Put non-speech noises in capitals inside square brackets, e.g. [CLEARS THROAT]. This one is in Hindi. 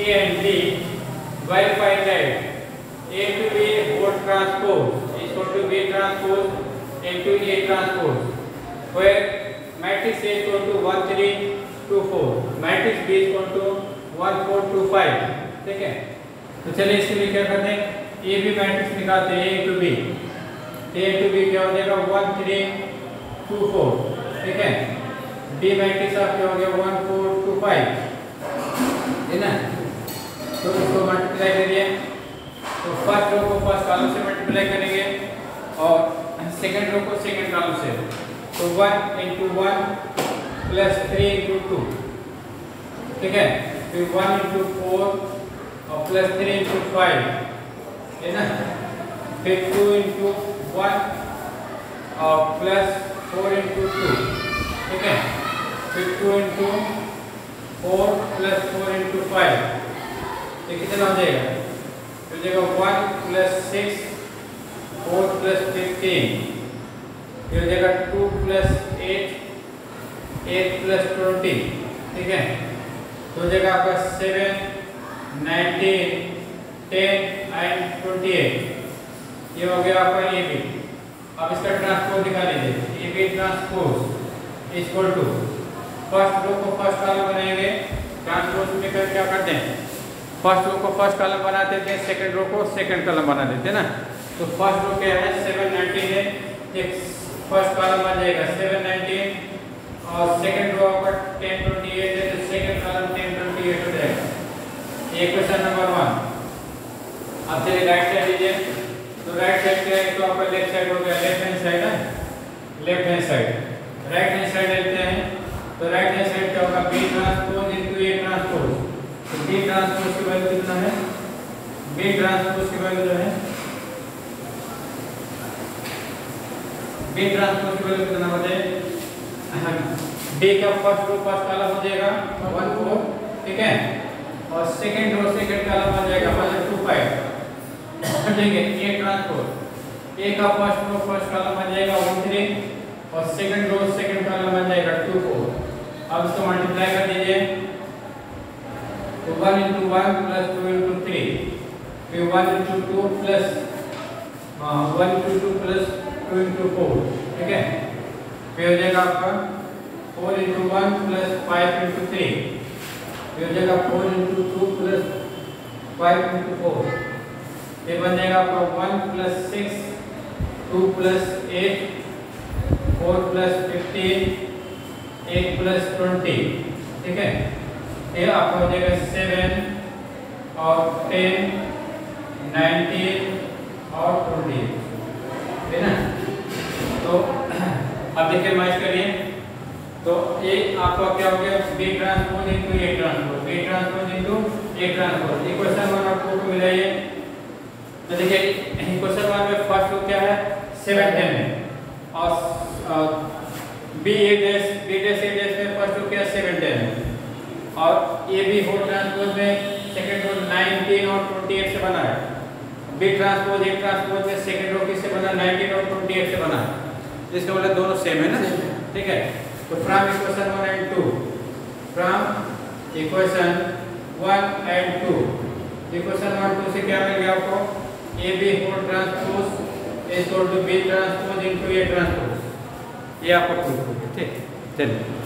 A and B, verify that A to B whole transpose is equal to B transpose into A transpose, where matrix A is equal to one three two four, matrix B is equal to one four two five. ठीक है तो चलिए इसके लिए क्या करते हैं ए बी मैट्रिक्स निकालते हैं A to B A to B क्या हो जाएगा वन थ्री टू फोर ठीक है बी मैट्रिक्स आप क्या हो गया वन फोर टू फाइव है ना? तो उसको मल्टीप्लाई करिए। तो फ़र्स्ट रो को फ़र्स्ट कॉलम से मल्टीप्लाई करेंगे और सेकंड रो को सेकंड कॉलम से। तो one into one plus three into two ठीक है? फिर वन इंटू फोर और प्लस थ्री इंटू फाइव है ना? फिर टू इंटू वन और प्लस फोर इंटू टू ठीक है? फिर two into four plus four into five ये कितना हो जाएगा? हो जाएगा? One plus six, four plus fifteen. ये हो जाएगा two plus eight eight plus twenty, ठीक है? तो जाएगा आपका seven, nineteen, ten and twenty eight. ये हो गया आपका ए बी। अब इसका ट्रांसपोज निकाल लीजिए। A B transpose equal to first row को फ़र्स्ट कॉलम बनाएँगे ट्रांसपोज में कर क्या करते हैं? फ़र्स्ट रो को फ़र्स्ट कॉलम बना देते हैं, सेकंड रो को सेकंड कॉलम बना देते हैं ना? तो फ़र्स्ट रो क्या है? सेवन नाइनटीन है। एक फ़र्स्ट कॉलम बन जाएगा सेवन नाइनटीन और सेकंड रो आपका टेन ट्वेंटी एट है तो second column ten twenty eight हो जाएगा। ये क्वेश्चन नंबर वन अब चलिए राइट साइड लीजिए तो राइट साइड क्या है तो आपका लेफ़्ट साइड हो गया लेफ़्ट हैंड साइड है left hand side right hand side लेते हैं तो राइट हैंड साइड क्या होगा B transpose into A transpose B transpose की वैल्यू कितना है? बी ट्रांसपोज की वैल्यू जो है? बी ट्रांसपोज की वैल्यू कितना हो जाए बी का फ़र्स्ट रो फ़र्स्ट कॉलम हो जाएगा वन फोर ठीक है? और सेकंड रो सेकंड कॉलम आ जाएगा मतलब टू फाइव ठीक है ए ट्रांसपोज ए का फ़र्स्ट रो फ़र्स्ट कॉलम आ जाएगा वन थ्री और सेकंड रो सेकंड कॉलम आ जाएगा टू फोर अब इसको मल्टीप्लाई कर दीजिए। तो one into one plus two into three फिर one into two plus one into two plus two into four ठीक है फिर हो जाएगा आपका four into one plus five into three फिर हो जाएगा four into two plus five into four ये बन जाएगा आपका one plus six two plus eight four plus fifteen eight plus twenty ठीक है? ये आपका हो जाएगा सेवन और टेन नाइनटीन और ट्वेंटी है ना? तो [CLEARS THROAT] अब देखिए मैच करिए। तो ये आपका क्या हो गया? B transpose into A transpose B transpose into A transpose ये क्वेश्चन वन आपको को मिला ये तो देखिए क्वेश्चन वन में फ़र्स्ट रो क्या है? सेवन टेन है। और B A dash B dash A dash में फ़र्स्ट रो क्या? है सेवन टेन है। और ए बी होल ट्रांसपोज में सेकंड रो 19 और 28 से बना है। बी ट्रांसपोज ए ट्रांसपोज में सेकंड रो किससे बना? 19 और 28 से बना है। इसका मतलब दोनों सेम है ना? ठीक है। तो from equation 1 and 2 from equation 1 and 2 equation 1 2 से क्या मिल गया आपको? A B whole transpose is to B transpose into A transpose ये आपका प्रूफ हो गया ठीक चलिए।